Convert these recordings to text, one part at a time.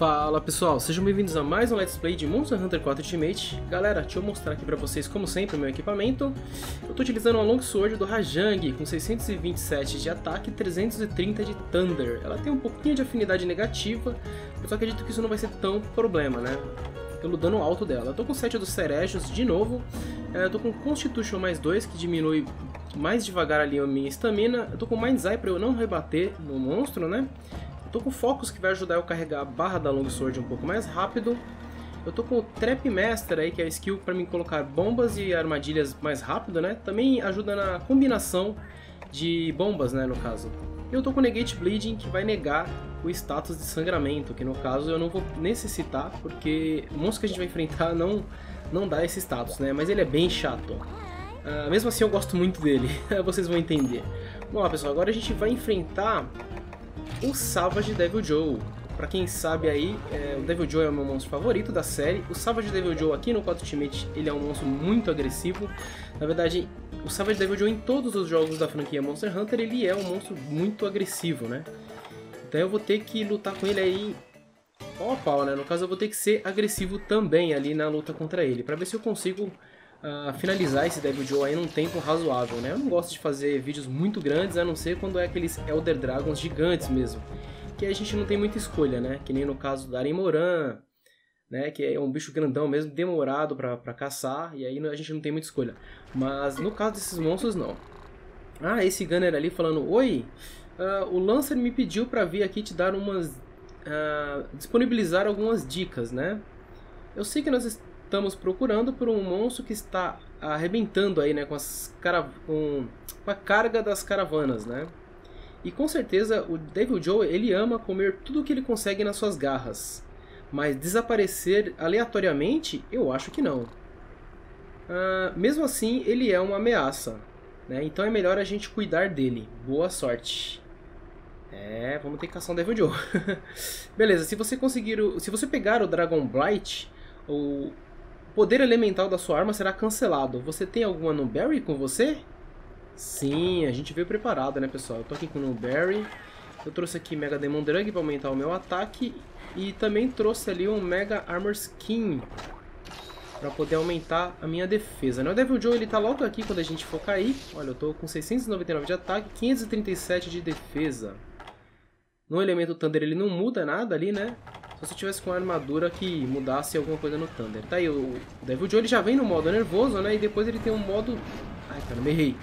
Fala pessoal, sejam bem-vindos a mais um Let's Play de Monster Hunter 4 Ultimate. Galera, deixa eu mostrar aqui pra vocês, como sempre, o meu equipamento. Eu tô utilizando uma Longsword do Rajang, com 627 de ataque e 330 de Thunder. Ela tem um pouquinho de afinidade negativa, eu acredito que isso não vai ser tão problema, né? Pelo dano alto dela. Eu tô com 7 dos Cerejas de novo, é, eu tô com Constitution mais 2, que diminui mais devagar ali a minha estamina. Eu tô com Mind's Eye pra eu não rebater no monstro, né? Tô com Focus que vai ajudar eu a carregar a barra da Longsword um pouco mais rápido. Eu tô com o Trap Master aí, que é a skill para mim colocar bombas e armadilhas mais rápido, né? Também ajuda na combinação de bombas, né, no caso. E eu tô com o Negate Bleeding, que vai negar o status de sangramento, que no caso eu não vou necessitar, porque o monstro que a gente vai enfrentar não, não dá esse status, né? Mas ele é bem chato. Uh, mesmo assim eu gosto muito dele, vocês vão entender. Lá pessoal, agora a gente vai enfrentar o Savage Devil Joe. Pra quem sabe aí, é, o Devil Joe é o meu monstro favorito da série. O Savage Devil Joe aqui no 4 Ultimate, ele é um monstro muito agressivo. Na verdade, o Savage Devil Joe em todos os jogos da franquia Monster Hunter, ele é um monstro muito agressivo, né? Então eu vou ter que lutar com ele aí pau a pau, né? No caso eu vou ter que ser agressivo também ali na luta contra ele, pra ver se eu consigo uh, finalizar esse Devil Joe aí num tempo razoável, né? Eu não gosto de fazer vídeos muito grandes, a não ser quando é aqueles Elder Dragons gigantes mesmo. Que a gente não tem muita escolha, né? Que nem no caso do Aren Moran, né? Que é um bicho grandão mesmo, demorado pra caçar, e aí a gente não tem muita escolha. Mas no caso desses monstros, não. Ah, esse Gunner ali falando, Oi, uh, o Lancer me pediu pra vir aqui te dar umas... Uh, disponibilizar algumas dicas, né? Eu sei que nós estamos procurando por um monstro que está arrebentando aí, né, com, as cara... com... a carga das caravanas, né? E com certeza o Devil Joe ele ama comer tudo que ele consegue nas suas garras, mas desaparecer aleatoriamente eu acho que não. Uh, mesmo assim ele é uma ameaça, né? Então é melhor a gente cuidar dele. Boa sorte. É, vamos ter que caçar um Devil Joe. Beleza, se você conseguir, o... se você pegar o Dragon Blight, o poder elemental da sua arma será cancelado. Você tem alguma Nunberry com você? Sim, a gente veio preparado, né, pessoal? Eu tô aqui com Nunberry. Eu trouxe aqui Mega Demon Drug para aumentar o meu ataque. E também trouxe ali um Mega Armor Skin para poder aumentar a minha defesa. Né? O Devil Joe ele tá logo aqui quando a gente for cair. Olha, eu tô com 699 de ataque, 537 de defesa. No elemento Thunder ele não muda nada ali, né? Eu tivesse com uma armadura que mudasse alguma coisa no Thunder. Tá aí, o Devil Joe ele já vem no modo nervoso, né? E depois ele tem um modo... Ai, cara, me errei.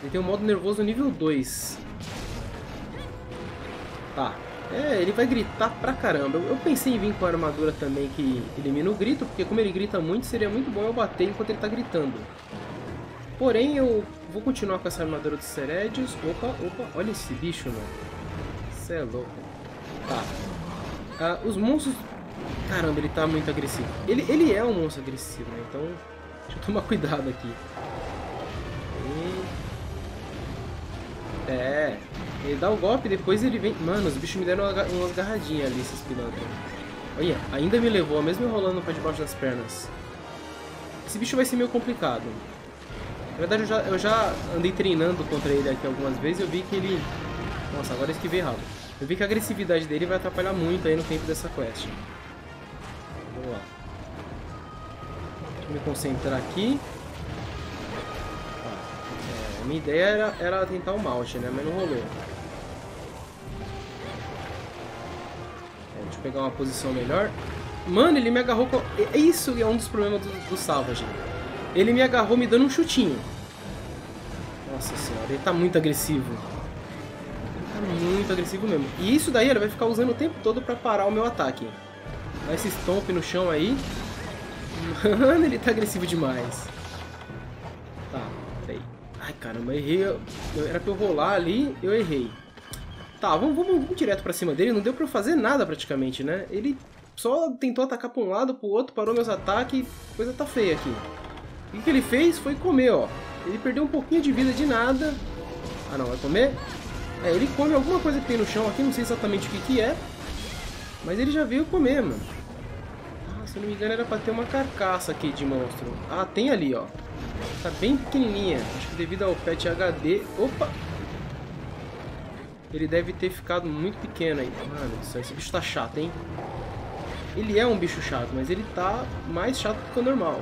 Ele tem um modo nervoso nível 2. Tá. É, ele vai gritar pra caramba. Eu pensei em vir com a armadura também que elimina o grito, porque como ele grita muito, seria muito bom eu bater enquanto ele tá gritando. Porém, eu vou continuar com essa armadura dos Cerédios. Opa, opa, olha esse bicho, mano. Você é louco. Tá. Ah, os monstros... Caramba, ele tá muito agressivo. Ele, ele é um monstro agressivo, né? Então, deixa eu tomar cuidado aqui. E... É... Ele dá o golpe depois ele vem... Mano, os bichos me deram umas garradinhas ali, esses pilantras. Olha, ainda me levou, mesmo enrolando pra debaixo das pernas. Esse bicho vai ser meio complicado. Na verdade, eu já, eu já andei treinando contra ele aqui algumas vezes e eu vi que ele... Nossa, agora eu esquivei errado. Eu vi que a agressividade dele vai atrapalhar muito aí no tempo dessa quest. Vamos lá. Deixa eu me concentrar aqui. É, a minha ideia era, era tentar o malte, né? Mas não rolou. É, deixa eu pegar uma posição melhor. Mano, ele me agarrou com... É, isso é um dos problemas do, do Salvage. Ele me agarrou me dando um chutinho. Nossa senhora, ele tá muito agressivo muito agressivo mesmo. E isso daí ele vai ficar usando o tempo todo pra parar o meu ataque. Dá esse stomp no chão aí. Mano, ele tá agressivo demais. Tá, peraí. Ai, caramba, errei. Eu, era pra eu rolar ali, eu errei. Tá, vamos, vamos, vamos direto pra cima dele. Não deu pra eu fazer nada praticamente, né? Ele só tentou atacar pra um lado, pro outro, parou meus ataques. Coisa tá feia aqui. O que ele fez foi comer, ó. Ele perdeu um pouquinho de vida de nada. Ah, não, vai comer? É, ele come alguma coisa que tem no chão aqui, não sei exatamente o que que é. Mas ele já veio comer, mano. Ah, se eu não me engano era pra ter uma carcaça aqui de monstro. Ah, tem ali, ó. Tá bem pequenininha. Acho que devido ao pet HD... Opa! Ele deve ter ficado muito pequeno aí. Mano, esse bicho tá chato, hein? ele é um bicho chato, mas ele tá mais chato do que o normal.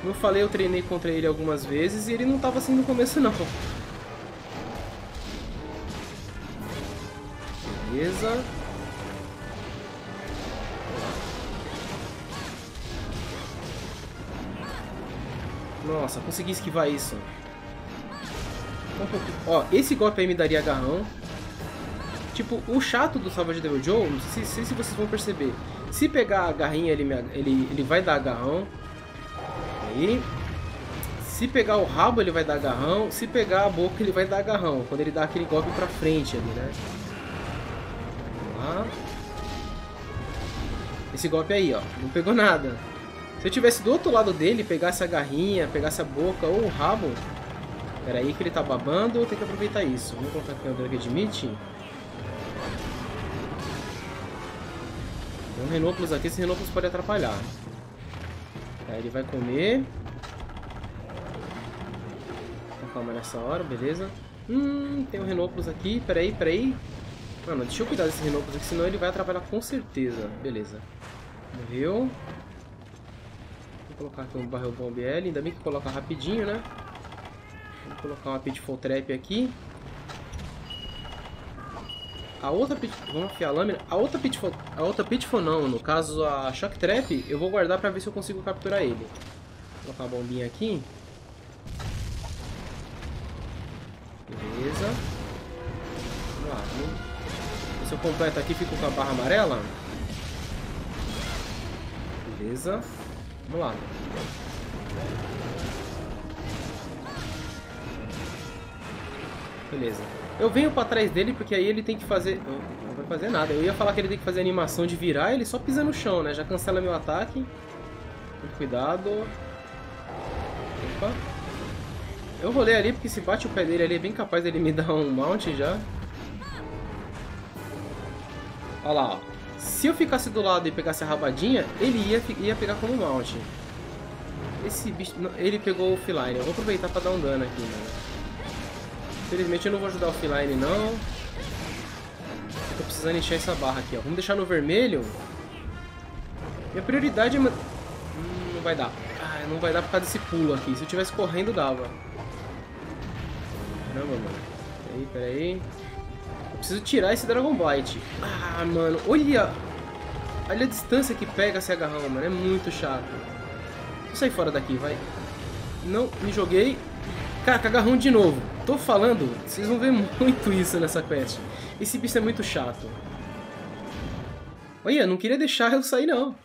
Como eu falei, eu treinei contra ele algumas vezes e ele não tava assim no começo não. Beleza. Nossa, consegui esquivar isso. Ó, esse golpe aí me daria agarrão. Tipo, o chato do Salvage Devil Joe, não sei, sei se vocês vão perceber. Se pegar a garrinha, ele, ele, ele vai dar agarrão. Aí. Se pegar o rabo, ele vai dar agarrão. Se pegar a boca, ele vai dar agarrão. Quando ele dá aquele golpe pra frente ali, né? Esse golpe aí, ó. Não pegou nada. Se eu tivesse do outro lado dele, pegasse a garrinha, pegasse a boca ou o rabo... Pera aí que ele tá babando, tenho que aproveitar isso. Vamos colocar aqui o Drag Admit. Tem um Renópolis aqui, esse Renópolis pode atrapalhar. Aí ele vai comer. Calma nessa hora, beleza. Hum, tem um Renópolis aqui. Peraí, peraí. Mano, deixa eu cuidar desse Renópolis aqui, senão ele vai atrapalhar com certeza. Beleza. Morreu. Vou colocar aqui um Barrel Bomb L. Ainda bem que coloca rapidinho, né? Vou colocar uma Pitfall Trap aqui. A outra pit... Vamos afiar a lâmina. A outra Pitfall... A outra Pitfall não, no caso a Shock Trap, eu vou guardar pra ver se eu consigo capturar ele. Vou colocar a bombinha aqui. Completo aqui, fico com a barra amarela. Beleza. Vamos lá. Beleza. Eu venho pra trás dele porque aí ele tem que fazer... Não vai fazer nada. Eu ia falar que ele tem que fazer animação de virar, ele só pisa no chão, né? Já cancela meu ataque. Cuidado. Opa. Eu rolei ali porque se bate o pé dele ali é bem capaz dele me dar um mount já. Olha lá, ó. Se eu ficasse do lado e pegasse a rabadinha, ele ia, ia pegar como mount. Esse bicho... Ele pegou o offline. Eu vou aproveitar pra dar um dano aqui, mano. Infelizmente eu não vou ajudar o offline, não. Eu tô precisando encher essa barra aqui, ó. Vamos deixar no vermelho. Minha prioridade é... Hum, não vai dar. Ah, não vai dar por causa desse pulo aqui. Se eu tivesse correndo, dava. Caramba, mano. Peraí, peraí. Preciso tirar esse Dragon Blight. Ah, mano. Olha... Olha a distância que pega esse agarrão, mano. É muito chato. Vou sair fora daqui, vai. Não, me joguei. Cara, agarrão de novo. Tô falando, vocês vão ver muito isso nessa quest. Esse bicho é muito chato. Olha, não queria deixar eu sair, não.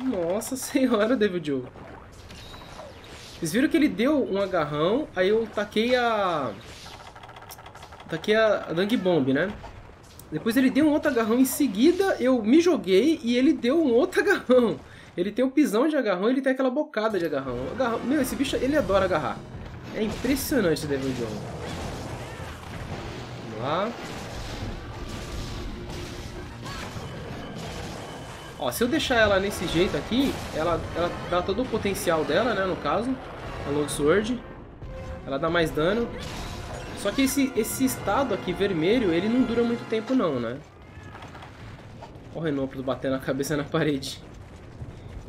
Nossa senhora, Devil Joe. Vocês viram que ele deu um agarrão, aí eu taquei a... Taquei a, a Dung Bomb, né? Depois ele deu um outro agarrão em seguida, eu me joguei e ele deu um outro agarrão. Ele tem um pisão de agarrão ele tem aquela bocada de agarrão. agarrão. Meu, esse bicho, ele adora agarrar. É impressionante esse Devil Joe. Vamos lá. Ó, se eu deixar ela nesse jeito aqui, ela, ela dá todo o potencial dela, né, no caso. A Long Sword. Ela dá mais dano. Só que esse, esse estado aqui vermelho, ele não dura muito tempo não, né? Ó o Renoplos batendo a cabeça na parede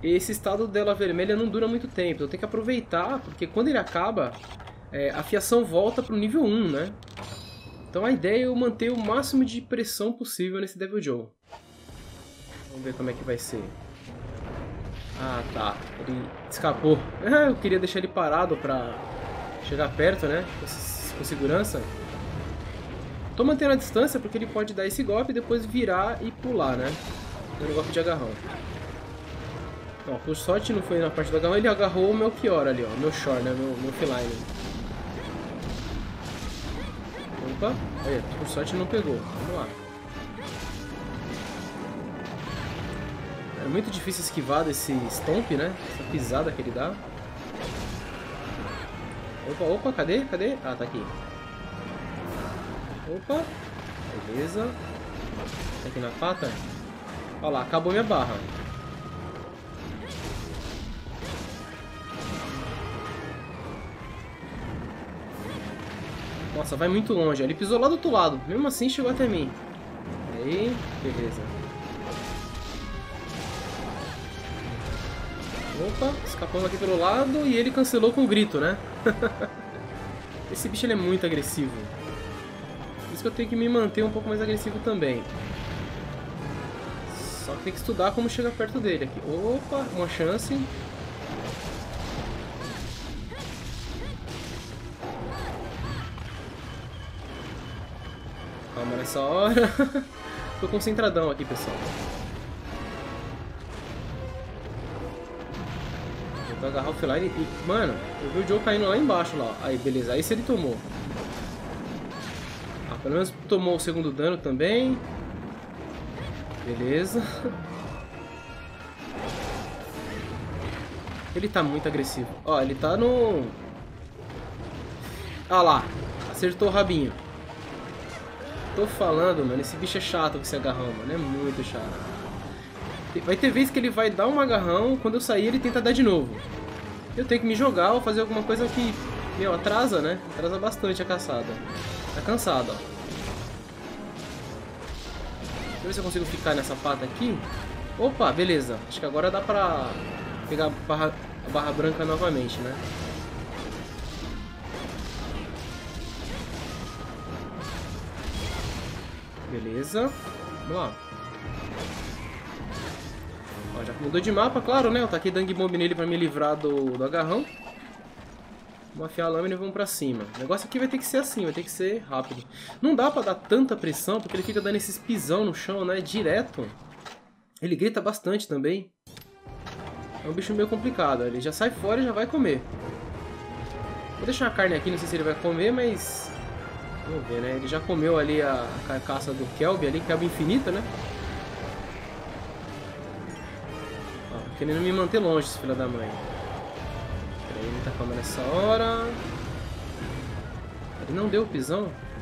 esse estado dela vermelha não dura muito tempo. Eu tenho que aproveitar, porque quando ele acaba, é, a fiação volta para o nível 1, né? Então a ideia é eu manter o máximo de pressão possível nesse Devil Joe. Vamos ver como é que vai ser. Ah, tá. Ele escapou. Eu queria deixar ele parado pra chegar perto, né? Com segurança. Tô mantendo a distância porque ele pode dar esse golpe e depois virar e pular, né? Dando golpe de agarrão. Ó, por sorte não foi na parte do agarrão, ele agarrou o meu Kiora ali, ó. Meu Shore, né? Meu, meu Feline. Opa, aí, por sorte não pegou. Vamos lá. É muito difícil esquivar desse Stomp, né? Essa pisada que ele dá. Opa, opa, cadê? Cadê? Ah, tá aqui. Opa. Beleza. Tá aqui na pata. Olha lá, acabou minha barra. Nossa, vai muito longe. Ele pisou lá do outro lado. Mesmo assim, chegou até mim. Aí, beleza. Opa, escapamos aqui pelo lado e ele cancelou com o grito, né? Esse bicho é muito agressivo. Por isso que eu tenho que me manter um pouco mais agressivo também. Só que tem que estudar como chegar perto dele aqui. Opa, uma chance. Calma nessa hora. Tô concentradão aqui, pessoal. Vou agarrar o offline e... Mano, eu vi o Joe caindo lá embaixo, lá. Aí, beleza. Aí se ele tomou. Ah, pelo menos tomou o segundo dano também. Beleza. Ele tá muito agressivo. Ó, ele tá no... Ah lá. Acertou o rabinho. Tô falando, mano. Esse bicho é chato com esse agarrão, mano. É muito chato. Vai ter vez que ele vai dar um agarrão, quando eu sair ele tenta dar de novo. Eu tenho que me jogar ou fazer alguma coisa que, meu, atrasa, né? Atrasa bastante a caçada. Tá cansado, ó. Deixa eu ver se eu consigo ficar nessa pata aqui. Opa, beleza. Acho que agora dá pra pegar a barra, a barra branca novamente, né? Beleza. Vamos lá. Mudou de mapa, claro, né? Eu taquei Dang Bomb nele pra me livrar do, do agarrão. Vamos afiar a lâmina e vamos pra cima. O negócio aqui vai ter que ser assim, vai ter que ser rápido. Não dá pra dar tanta pressão, porque ele fica dando esses pisão no chão, né? Direto. Ele grita bastante também. É um bicho meio complicado. Ele já sai fora e já vai comer. Vou deixar a carne aqui, não sei se ele vai comer, mas... Vamos ver, né? Ele já comeu ali a carcaça do Kelby ali, Kelby infinita, né? Querendo me manter longe, esse filho da mãe. Peraí, tá calma nessa hora. Ele não deu o pisão? Ó.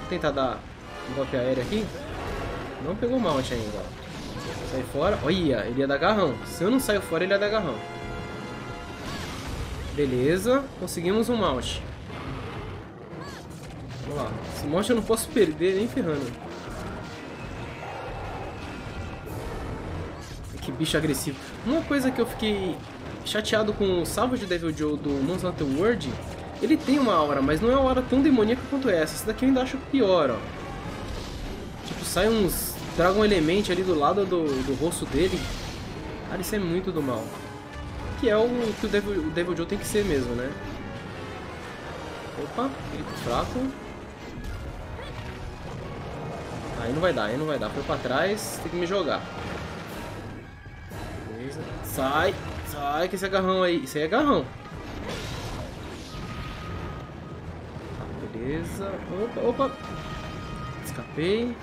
Vou tentar dar um golpe aéreo aqui. Não pegou mount ainda. Sai fora. Olha, ele ia dar garrão. Se eu não saio fora, ele ia dar garrão. Beleza, conseguimos um mount. Vamos lá. Esse monstro eu não posso perder nem ferrando. Que bicho agressivo. Uma coisa que eu fiquei chateado com o Salvage Devil Joe do Monster World, ele tem uma aura, mas não é uma aura tão demoníaca quanto essa. Essa daqui eu ainda acho pior, ó. Tipo, sai uns Dragon Element ali do lado do, do rosto dele. Cara, isso é muito do mal. Que é o que o Devil, o Devil Joe tem que ser mesmo, né? Opa, grito fraco. Aí não vai dar, aí não vai dar. Foi pra trás, tem que me jogar. Beleza. Sai, sai que esse agarrão aí. Isso aí é agarrão. Tá, beleza. Opa, opa. Escapei.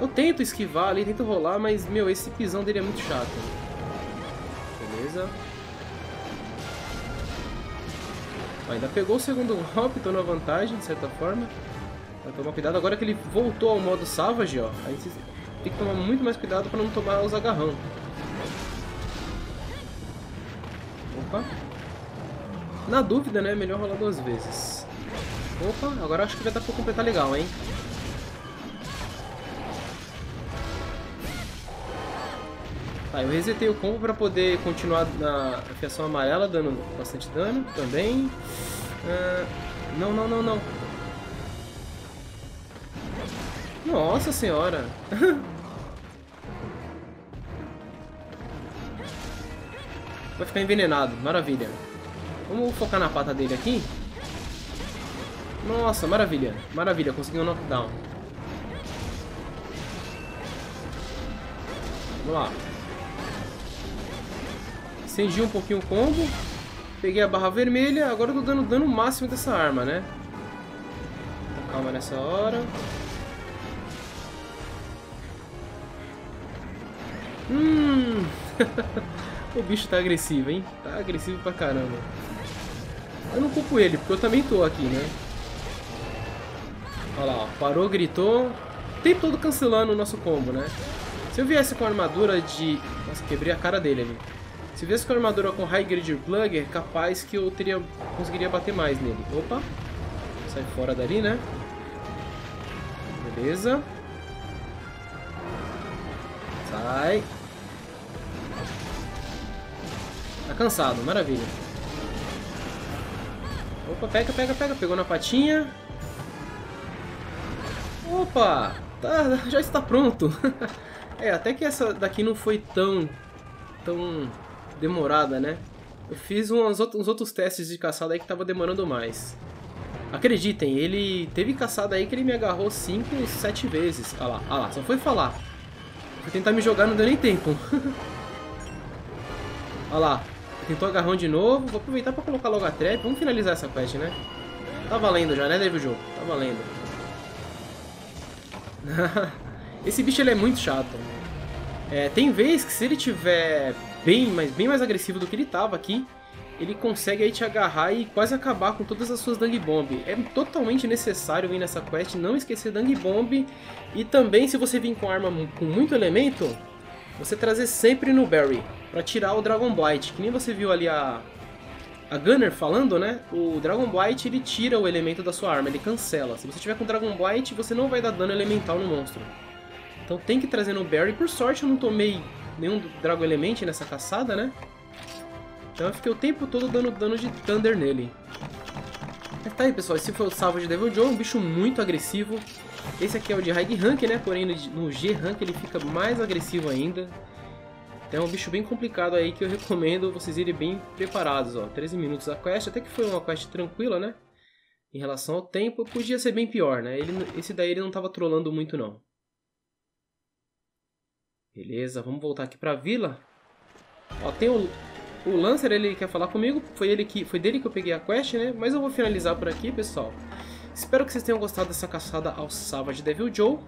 Eu tento esquivar ali, tento rolar, mas, meu, esse pisão dele é muito chato. Beleza. Ainda pegou o segundo golpe, tô na vantagem, de certa forma. Vai tomar cuidado. Agora que ele voltou ao modo Savage, ó, aí você tem que tomar muito mais cuidado para não tomar os agarrão. Opa. Na dúvida, né, melhor rolar duas vezes. Opa, agora acho que vai dar pra completar legal, hein. Tá, eu resetei o combo para poder continuar na afiação amarela, dando bastante dano também. Uh, não, não, não, não. Nossa senhora. Vai ficar envenenado, maravilha. Vamos focar na pata dele aqui. Nossa, maravilha. Maravilha, conseguiu um knockdown. Vamos lá. Estendi um pouquinho o combo. Peguei a barra vermelha. Agora eu tô dando dano máximo dessa arma, né? Então, calma nessa hora. Hum... o bicho tá agressivo, hein? Tá agressivo pra caramba. Eu não culpo ele, porque eu também tô aqui, né? Olha lá, ó. Parou, gritou. O tempo todo cancelando o nosso combo, né? Se eu viesse com a armadura de... Nossa, quebrei a cara dele ali. Se viesse com a armadura com High Grade Plugger, capaz que eu teria conseguiria bater mais nele. Opa! Sai fora dali, né? Beleza. Sai. Tá cansado, maravilha. Opa, pega, pega, pega. Pegou na patinha. Opa! Tá, já está pronto. é, até que essa daqui não foi tão... tão demorada, né? Eu fiz uns, uns outros testes de caçada aí que tava demorando mais. Acreditem, ele teve caçada aí que ele me agarrou 5, 7 vezes. Olha lá, lá, só foi falar. Foi tentar me jogar, não deu nem tempo. olha lá, tentou agarrão de novo. Vou aproveitar pra colocar logo a trap. Vamos finalizar essa quest, né? Tá valendo já, né, David Jogo? Tá valendo. Esse bicho ele é muito chato. É, tem vez que se ele tiver bem, mas bem mais agressivo do que ele tava aqui, ele consegue aí te agarrar e quase acabar com todas as suas Dung Bomb. É totalmente necessário vir nessa quest, não esquecer Dung Bomb. E também, se você vir com arma com muito elemento, você trazer sempre no Berry, para tirar o Dragon Blight. Que nem você viu ali a, a Gunner falando, né? O Dragon Blight, ele tira o elemento da sua arma, ele cancela. Se você tiver com Dragon Blight, você não vai dar dano elemental no monstro. Então tem que trazer no Berry. Por sorte eu não tomei nenhum Dragon Element nessa caçada, né? Então eu fiquei o tempo todo dando dano de Thunder nele. Mas tá aí, pessoal. Esse foi o Salvo de Devil Joe, um bicho muito agressivo. Esse aqui é o de High Rank, né? Porém, no G Rank ele fica mais agressivo ainda. Então é um bicho bem complicado aí que eu recomendo vocês irem bem preparados, ó. 13 minutos a quest, até que foi uma quest tranquila, né? Em relação ao tempo, podia ser bem pior, né? Ele, esse daí ele não tava trolando muito, não. Beleza, vamos voltar aqui pra vila. Ó, tem o, o Lancer, ele quer falar comigo. Foi, ele que, foi dele que eu peguei a quest, né? Mas eu vou finalizar por aqui, pessoal. Espero que vocês tenham gostado dessa caçada ao Savage Devil Joe.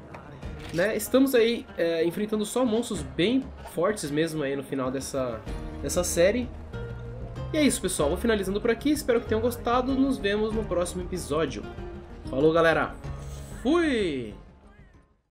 Né? Estamos aí é, enfrentando só monstros bem fortes mesmo aí no final dessa, dessa série. E é isso, pessoal. Vou finalizando por aqui. Espero que tenham gostado. Nos vemos no próximo episódio. Falou, galera. Fui!